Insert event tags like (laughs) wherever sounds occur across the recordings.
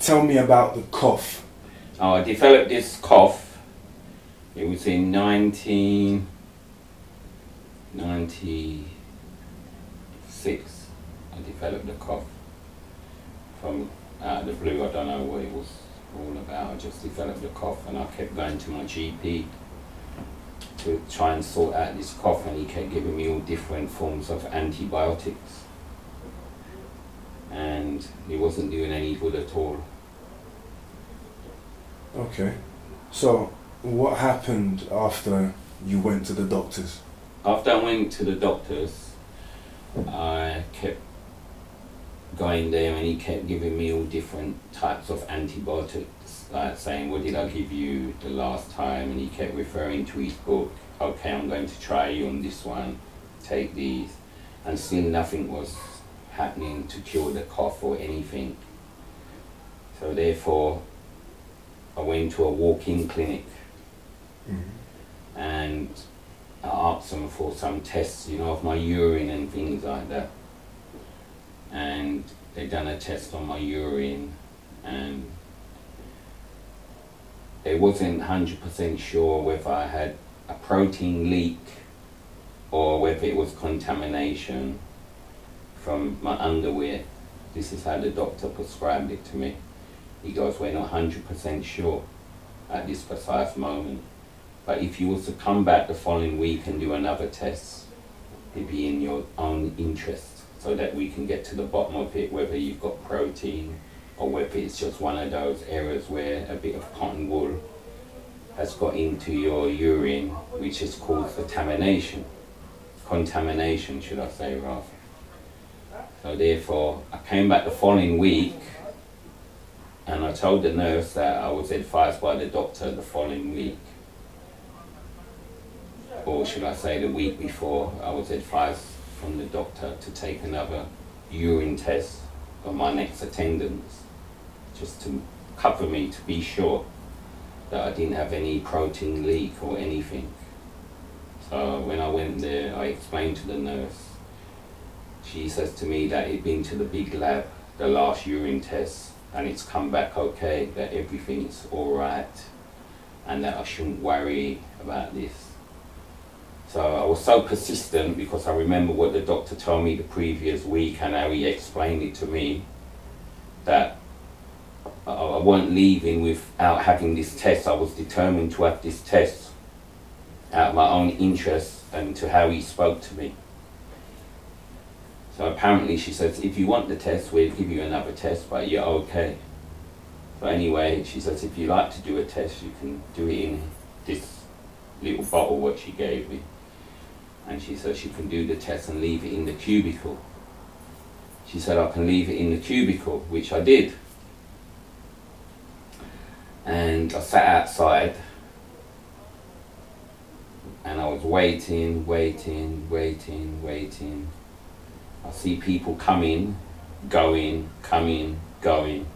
tell me about the cough. Oh, I developed this cough. It was in 1996. I developed the cough from out of the blue. I don't know what it was all about. I just developed the cough and I kept going to my GP to try and sort out this cough and he kept giving me all different forms of antibiotics and he wasn't doing any good at all. Okay. So, what happened after you went to the doctors? After I went to the doctors, I kept going there and he kept giving me all different types of antibiotics, like saying, what did I give you the last time? And he kept referring to his book, okay, I'm going to try you on this one, take these. And still nothing was happening to cure the cough or anything. So therefore, I went to a walk-in clinic Mm-hmm. and I asked them for some tests, you know, of my urine and things like that. And they done a test on my urine and they wasn't 100% sure whether I had a protein leak or whether it was contamination from my underwear. This is how the doctor prescribed it to me. He goes, we're not 100% sure at this precise moment. But if you was to come back the following week and do another test, it'd be in your own interest so that we can get to the bottom of it, whether you've got protein or whether it's just one of those areas where a bit of cotton wool has got into your urine, which has caused contamination. Contamination, should I say, rather. So therefore, I came back the following week and I told the nurse that I was advised by the doctor the following week or should I say the week before, I was advised from the doctor to take another urine test on my next attendance, just to cover me to be sure that I didn't have any protein leak or anything. So when I went there, I explained to the nurse. She says to me that he'd been to the big lab, the last urine test, and it's come back okay, that everything's all right, and that I shouldn't worry about this. So I was so persistent because I remember what the doctor told me the previous week and how he explained it to me that I I wasn't leaving without having this test. I was determined to have this test out of my own interest and to how he spoke to me. So apparently she says, if you want the test, we'll give you another test, but you're okay. So anyway, she says, if you like to do a test, you can do it in this little bottle what she gave me. And she said she can do the test and leave it in the cubicle. She said I can leave it in the cubicle, which I did. And I sat outside and I was waiting, waiting, waiting, waiting. I see people come in, go in, come in, go in.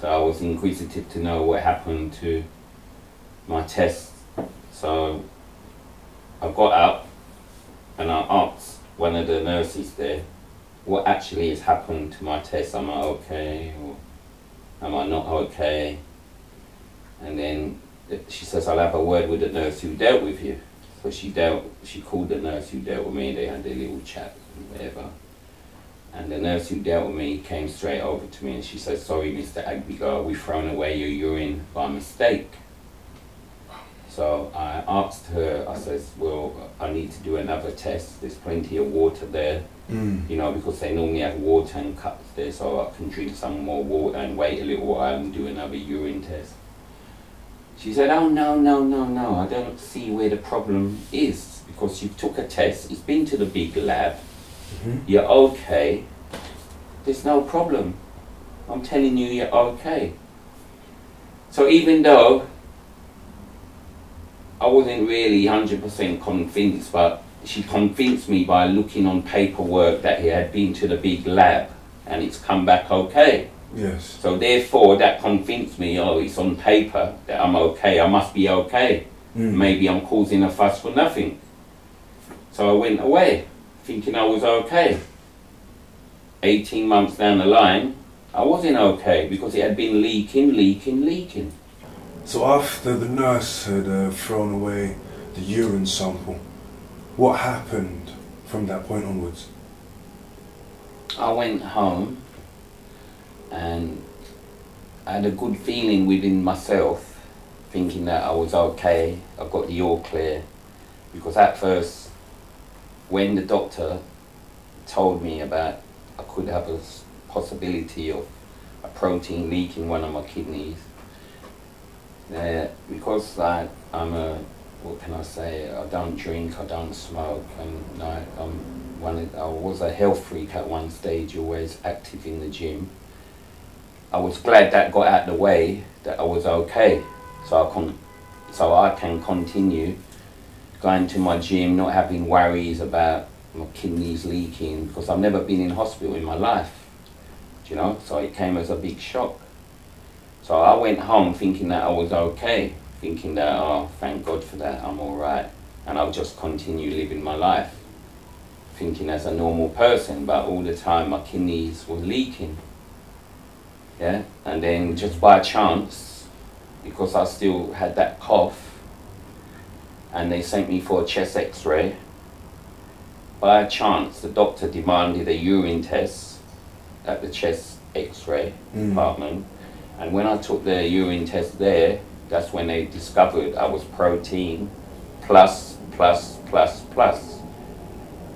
So I was inquisitive to know what happened to my test. So I got up and I asked one of the nurses there what actually has happened to my test. Am I okay or am I not okay? And then she says, I'll have a word with the nurse who dealt with you. So she dealt, she called the nurse who dealt with me, they had a little chat, whatever. And the nurse who dealt with me came straight over to me and she said, sorry Mr. Agbegah, we've thrown away your urine by mistake. So I asked her, I says, well, I need to do another test. There's plenty of water there, Mm. you know, because they normally have water and cups there, so I can drink some more water and wait a little while and do another urine test. She said, oh no, no, no, no, I don't see where the problem is because you took a test, it's been to the big lab, Mhm. you're okay, there's no problem. I'm telling you, you're okay. So even though I wasn't really 100% convinced, but she convinced me by looking on paperwork that he had been to the big lab and it's come back okay. Yes. So therefore, that convinced me, oh, it's on paper that I'm okay, I must be okay. Mm. Maybe I'm causing a fuss for nothing. So I went away, thinking I was okay. 18 months down the line, I wasn't okay because it had been leaking, leaking, leaking. So after the nurse had uh, thrown away the urine sample, what happened from that point onwards? I went home and I had a good feeling within myself, thinking that I was okay, I got the all clear. Because at first, when the doctor told me about I could have a possibility of a protein leak in one of my kidneys, uh, because like, I'm a, what can I say, I don't drink, I don't smoke, and like, I'm one of, I was a health freak at one stage, always active in the gym. I was glad that got out of the way, that I was okay, so I can, so I can continue going to my gym, not having worries about my kidneys leaking, because I've never been in hospital in my life, you know. So it came as a big shock. So I went home thinking that I was okay, thinking that oh, thank God for that, I'm all right, and I'll just continue living my life thinking as a normal person, but all the time my kidneys were leaking. Yeah, and then just by chance, because I still had that cough, and they sent me for a chest X-ray. By chance, the doctor demanded a urine test at the chest X-ray Mm. department, and when I took the urine test there, that's when they discovered I was protein plus plus plus plus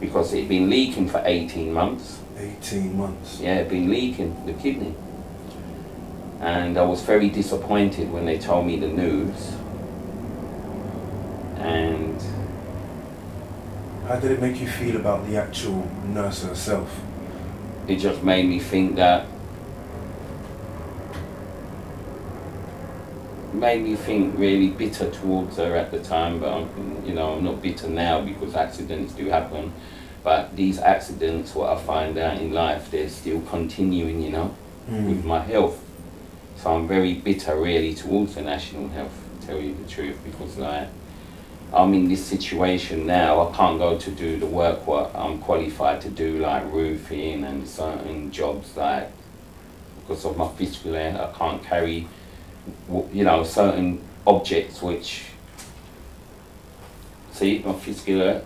because it'd been leaking for 18 months. 18 months. Yeah, it'd been leaking the kidney. And I was very disappointed when they told me the news. And How did it make you feel about the actual nurse herself? it just made me think that made me think really bitter towards her at the time but I'm, you know I'm not bitter now because accidents do happen. But these accidents what I find out in life they're still continuing you know hmm. with my health. So I'm very bitter really towards the national health to tell you the truth because like I'm in this situation now I can't go to do the work what I'm qualified to do like roofing and certain jobs like because of my fistula I can't carry you know certain objects which see my fistula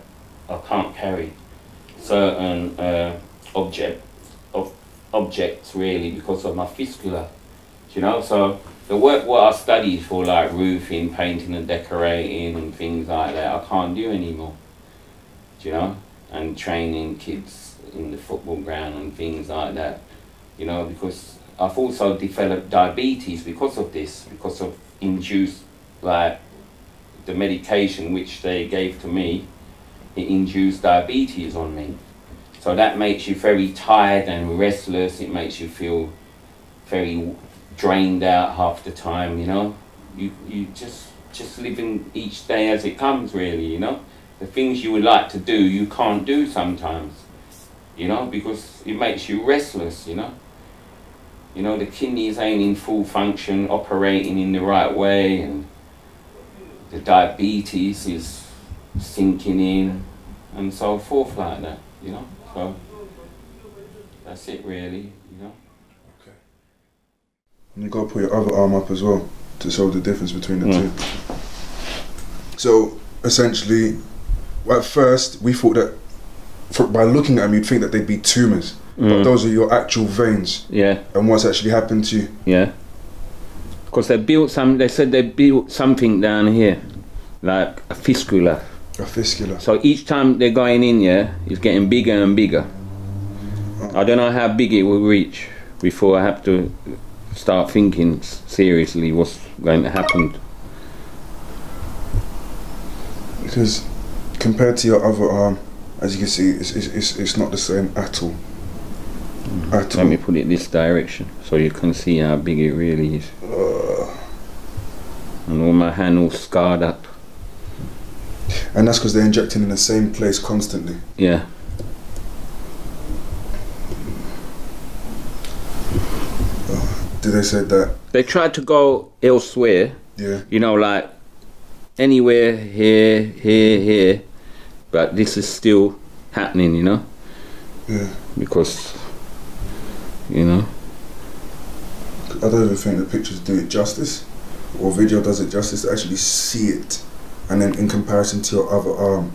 I can't carry certain uh, object of objects really because of my fistula you know so the work what I studied for like roofing painting and decorating and things like that I can't do anymore. Do you know? And training kids in the football ground and things like that. You know because I've also developed diabetes because of this because of induced like the medication which they gave to me it induced diabetes on me. So that makes you very tired and restless. It makes you feel very drained out half the time you know? You you just just living each day as it comes really you know? The things you would like to do you can't do sometimes you know? Because it makes you restless you know? You know the kidneys ain't in full function operating in the right way and the diabetes is sinking in and so forth like that you know? So that's it really you know And you gotta put your other arm up as well to show the difference between the Mm. two. So essentially, at first we thought that for, by looking at them you'd think that they'd be tumors, but Mm. those are your actual veins. yeah And what's actually happened to you? Yeah. Because they built some, they said they built something down here, like a fistula. A fistula. So each time they're going in, yeah, it's getting bigger and bigger. I don't know how big it will reach before I have to start thinking seriously what's going to happen. Because compared to your other arm, as you can see, it's, it's, it's, it's not the same at all. At Let all. me put it this direction so you can see how big it really is. Uh, And all my hand all scarred up. and that's because they're injecting in the same place constantly. Yeah. They said that? They tried to go elsewhere, Yeah. you know, like anywhere here, here, here, but this is still happening, you know, Yeah. because, you know, I don't even think the pictures do it justice, or video does it justice to actually see it, and then in comparison to your other arm.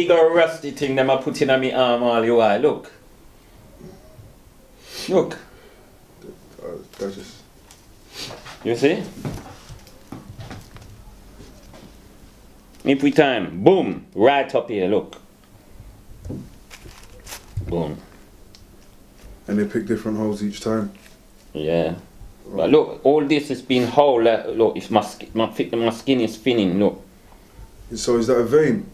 Big old rusty thing them I put in on my arm all the while. Look. Look. That's just You see? Every time, boom, right up here, look. Boom. and they pick different holes each time. Yeah. But look, all this has been whole. uh, Look, it's my, sk- my, my skin is thinning. Look. So is that a vein?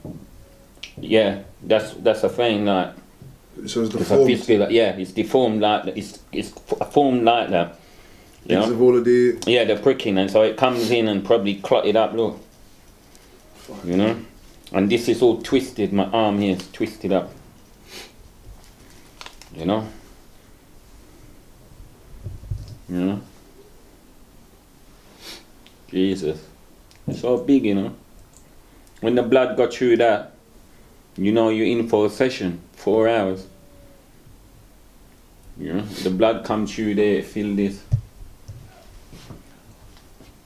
Yeah, that's that's a thing. Like So it's a form physical. Yeah, it's deformed like that. It's it's formed like that. You because know? of all of the Yeah, the pricking, and so it comes in and probably clotted up. Look. You know, and this is all twisted. My arm here is twisted up. You know. You know. Jesus, it's so big, you know. When the blood got through that, you know you're in for a session, four hours. You know, the blood comes through there, feel this.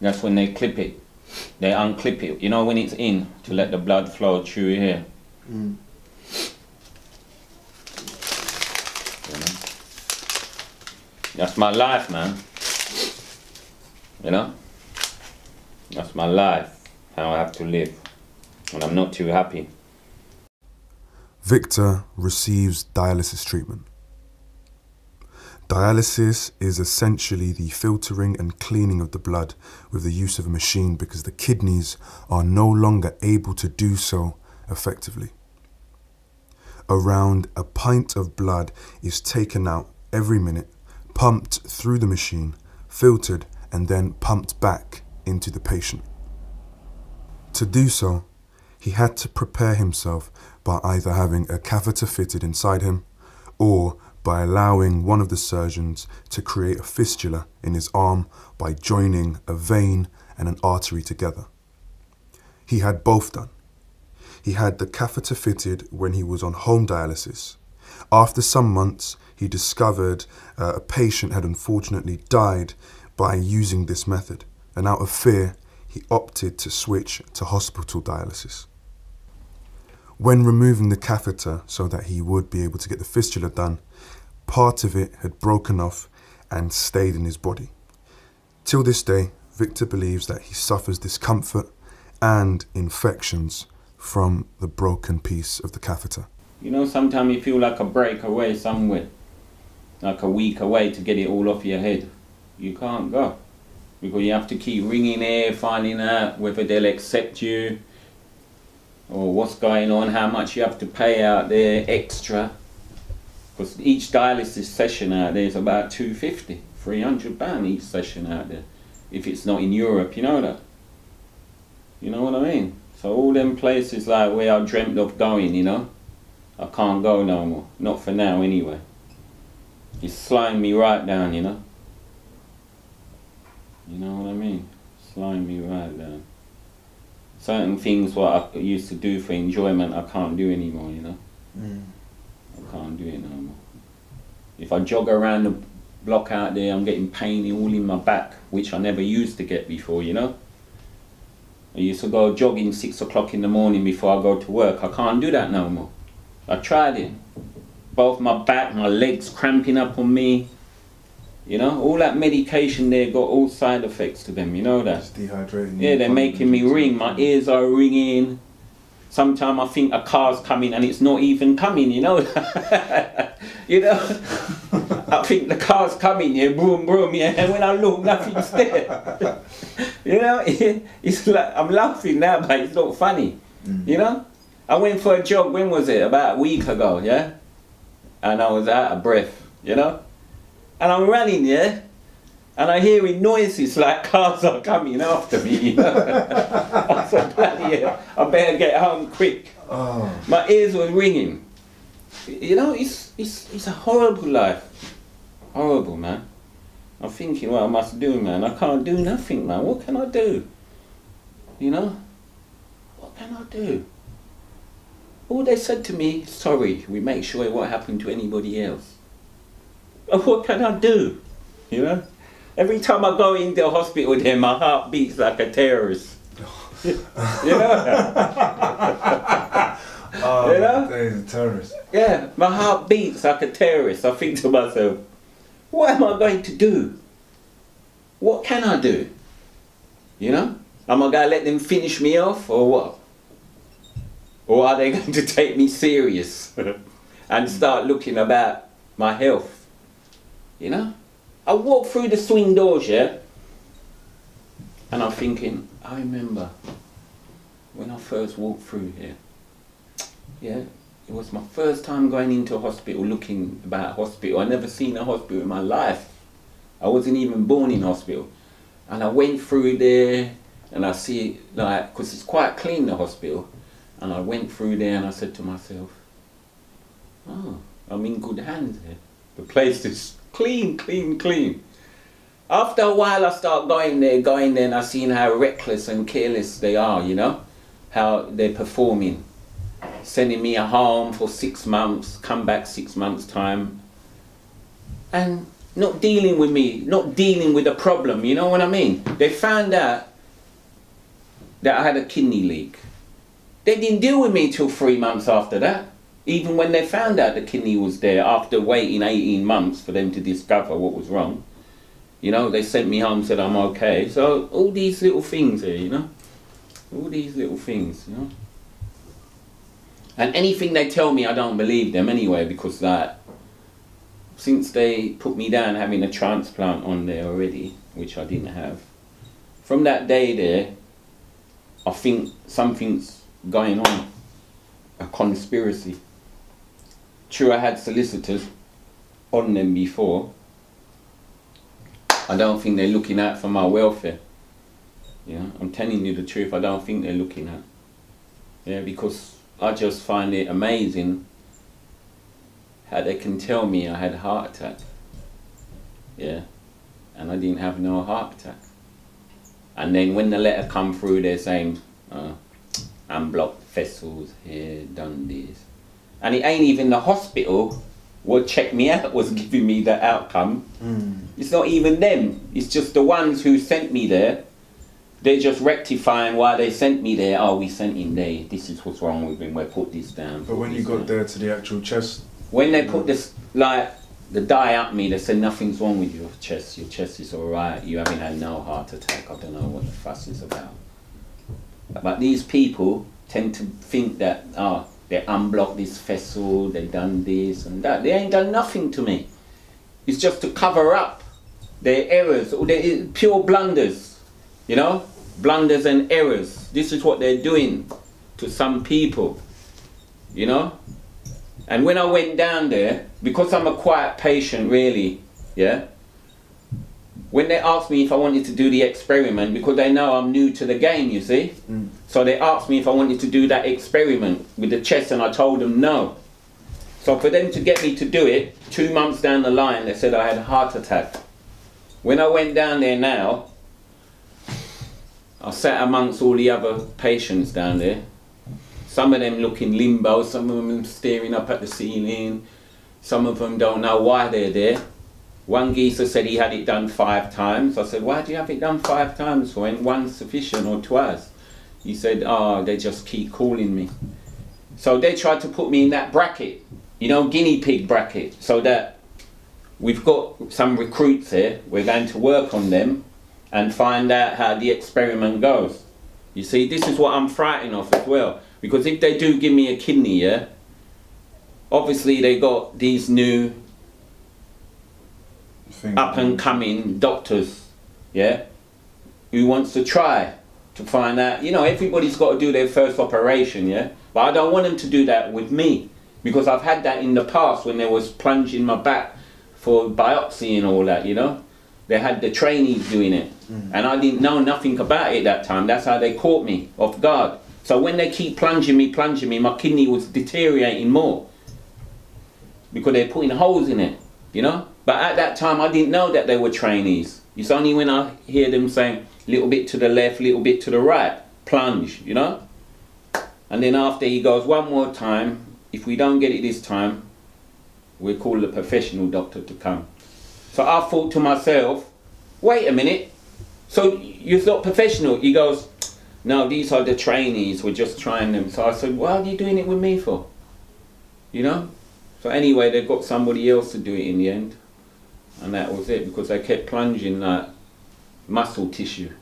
That's when they clip it. They unclip it. You know when it's in to let the blood flow through here. Mm. You know? That's my life, man. You know? That's my life. How I have to live. And I'm not too happy. Victor receives dialysis treatment. Dialysis is essentially the filtering and cleaning of the blood with the use of a machine because the kidneys are no longer able to do so effectively. Around a pint of blood is taken out every minute, pumped through the machine, filtered, and then pumped back into the patient. To do so, he had to prepare himself by either having a catheter fitted inside him or by allowing one of the surgeons to create a fistula in his arm by joining a vein and an artery together. He had both done. He had the catheter fitted when he was on home dialysis. After some months, he discovered uh, a patient had unfortunately died by using this method, and out of fear, he opted to switch to hospital dialysis. When removing the catheter so that he would be able to get the fistula done, part of it had broken off and stayed in his body. Till this day, Victor believes that he suffers discomfort and infections from the broken piece of the catheter. You know, sometimes you feel like a break away somewhere, like a week away to get it all off your head. You can't go because you have to keep ringing there, finding out whether they'll accept you or what's going on, how much you have to pay out there extra. Because each dialysis session out there is about 250, 300 pound each session out there. If it's not in Europe, you know that. You know what I mean? So all them places like where I dreamt of going, you know. I can't go no more. Not for now, anyway. It's slowing me right down, you know. You know what I mean? Slowing me right down. Certain things what I used to do for enjoyment, I can't do anymore, you know. Mm. I can't do it no more. If I jog around the block out there, I'm getting pain all in my back, which I never used to get before, you know. I used to go jogging six o'clock in the morning before I go to work. I can't do that no more. I tried it. Both my back, my legs cramping up on me. You know, all that medication there got all side effects to them, you know that? It's dehydrating. Yeah, they're making me ring. My ears are ringing. Sometimes I think a car's coming and it's not even coming, you know? (laughs) you know? (laughs) I think the car's coming, yeah, boom, boom, yeah, and when I look, nothing's there. (laughs) you know? It's like, I'm laughing now, but it's not funny. You know? I went for a jog, when was it? About a week ago, yeah? And I was out of breath, you know? And I'm running, yeah? and I hearing noises like cars are coming after me. You (laughs) know? I said, bloody hell, I better get home quick. Oh. My ears were ringing. You know, it's, it's, it's a horrible life. Horrible, man. I'm thinking what I must do, man. I can't do nothing, man. What can I do? You know? What can I do? All they said to me, sorry, we make sure it won't happen to anybody else. But what can I do? You know? Every time I go into the hospital there, my heart beats like a terrorist. (laughs) you know? (laughs) Oh, You know? He's a terrorist. Yeah, my heart beats like a terrorist. I think to myself, what am I going to do? What can I do? You know? Am I going to let them finish me off or what? Or are they (laughs) going to take me serious and start looking about my health? You know? I walk through the swing doors, yeah? And I'm thinking, I remember when I first walked through here. Yeah, it was my first time going into a hospital looking about a hospital. I never seen a hospital in my life. I wasn't even born in hospital. And I went through there and I see like, because it's quite clean the hospital. And I went through there and I said to myself, oh, I'm in good hands here. The place is clean, clean, clean. After a while I start going there, going there and I seen how reckless and careless they are, you know? How they're performing sending me a home for six months, come back six months' time, and not dealing with me, not dealing with the problem, you know what I mean? They found out that I had a kidney leak. They didn't deal with me till three months after that. Even when they found out the kidney was there, after waiting 18 months for them to discover what was wrong, you know, they sent me home, said I'm okay. So all these little things here, you know, all these little things, you know. And anything they tell me, I don't believe them anyway, because that since they put me down having a transplant on there already, which I didn't have, from that day there, I think something's going on, a conspiracy. True, I had solicitors on them before. I don't think they're looking out for my welfare. Know, I'm telling you the truth. I don't think they're looking at. Yeah, because I just find it amazing how they can tell me I had a heart attack. Yeah, and I didn't have no heart attack. And then when the letter come through, they're saying, uh, unblocked vessels here, done this. And it ain't even the hospital what checked me out was (laughs) giving me the outcome. Hmm. It's not even them. It's just the ones who sent me there. They're just rectifying why they sent me there. Oh, we sent him there. This is what's wrong with him. We'll put this down. But when you got down." there to the actual chest, when they put hmm. this like the dye up me, they said nothing's wrong with your chest. Your chest is all right. You haven't had no heart attack. I don't know what the fuss is about. But these people tend to think that oh they unblock this vessel, they done this and that. They ain't done nothing to me. It's just to cover up their errors oh, or their pure blunders. You know, blunders and errors. This is what they're doing to some people. You know. And when I went down there, because I'm a quiet patient, really, yeah. When they asked me if I wanted to do the experiment, because they know I'm new to the game, you see, mm. So they asked me if I wanted to do that experiment with the chest, and I told them no. So for them to get me to do it, two months down the line, they said I had a heart attack. When I went down there now, I sat amongst all the other patients down there. Some of them looking limbo, some of them staring up at the ceiling, some of them don't know why they're there. One geezer said he had it done five times. I said, why do you have it done five times for? Ain't one sufficient or twice? He said, oh, they just keep calling me. So they tried to put me in that bracket, you know, guinea pig bracket, so that we've got some recruits here. We're going to work on them and find out how the experiment goes. You see, this is what I'm frightened of as well. Because if they do give me a kidney, yeah, obviously they got these new up and coming doctors, yeah, who wants to try to find out. You know, everybody's got to do their first operation, yeah. But I don't want them to do that with me because I've had that in the past when there was plunging my back for biopsy and all that. You know, they had the trainees doing it. Mm. And I didn't know nothing about it that time. That's how they caught me off guard. So when they keep plunging me, plunging me, my kidney was deteriorating more. Because they're putting holes in it, you know? But at that time I didn't know that they were trainees. It's only when I hear them saying little bit to the left, little bit to the right, plunge, you know? And then after he goes one more time, if we don't get it this time, we'll call the professional doctor to come. So I thought to myself, wait a minute, so you're not professional? He goes, no, these are the trainees, we're just trying them. So I said, why are you doing it with me for? You know? So anyway, they got somebody else to do it in the end. And that was it, because they kept plunging that muscle tissue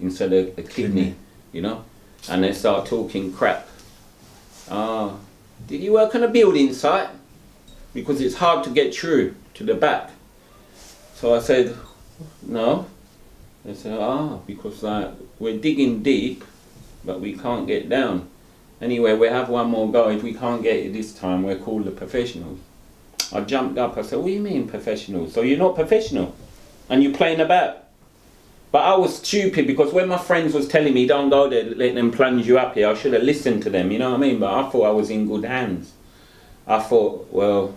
instead of a kidney, Kidney. you know? And they start talking crap. Ah, did you work on a building site? Because it's hard to get through to the back. So I said, no. They said, ah, because like we're digging deep, but we can't get down. Anyway, we have one more go. If we can't get it this time, we're called the professionals. I jumped up. I said, what do you mean professional? So you're not professional, and you're playing about. But I was stupid because when my friends was telling me don't go there, let them plunge you up here, I should have listened to them. You know what I mean? But I thought I was in good hands. I thought, well,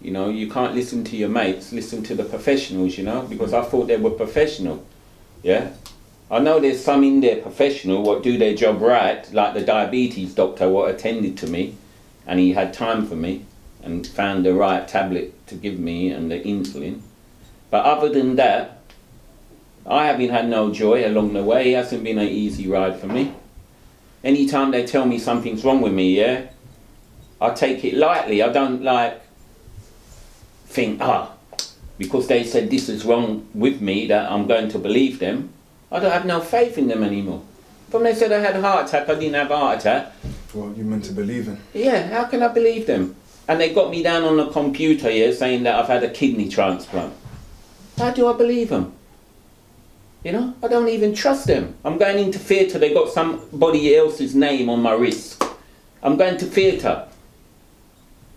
you know, you can't listen to your mates, listen to the professionals, you know, because I thought they were professional. Yeah? I know there's some in there professional what do their job right, like the diabetes doctor what attended to me and he had time for me and found the right tablet to give me and the insulin. But other than that, I haven't had no joy along the way. It hasn't been an easy ride for me. Anytime they tell me something's wrong with me, yeah, I take it lightly. I don't like think, ah, because they said this is wrong with me that I'm going to believe them. I don't have no faith in them anymore. From they said I had a heart attack, I didn't have a heart attack. What you meant to believe in? Yeah, how can I believe them? And they got me down on the computer here saying that I've had a kidney transplant. How do I believe them? You know, I don't even trust them. I'm going into theatre, they got somebody else's name on my wrist. I'm going to theatre.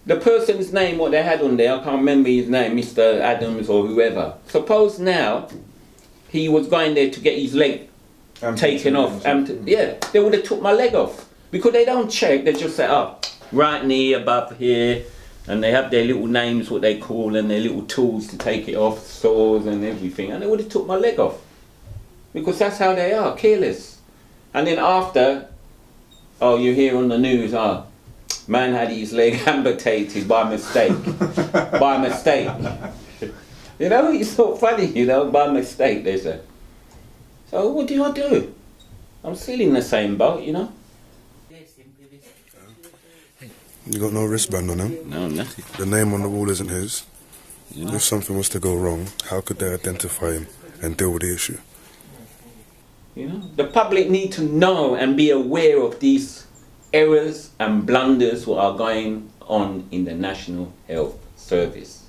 The person's name, what they had on there, I can't remember his name, Mr. Adams or whoever. Suppose now he was going there to get his leg taken off. Yeah, they would have took my leg off because they don't check. They just say, "Oh, right knee above here," and they have their little names, what they call, and their little tools to take it off, saws and everything, and they would have took my leg off because that's how they are, careless. And then after, oh, you hear on the news, oh, man had his leg (laughs) amputated by mistake, (laughs) by mistake. You know, it's so funny, you know, by mistake, they say. So what do I do? I'm still in the same boat, you know. You got no wristband on him. No, nothing. The name on the wall isn't his. You know? If something was to go wrong, how could they identify him and deal with the issue? You know, the public need to know and be aware of these errors and blunders what are going on in the National Health Service.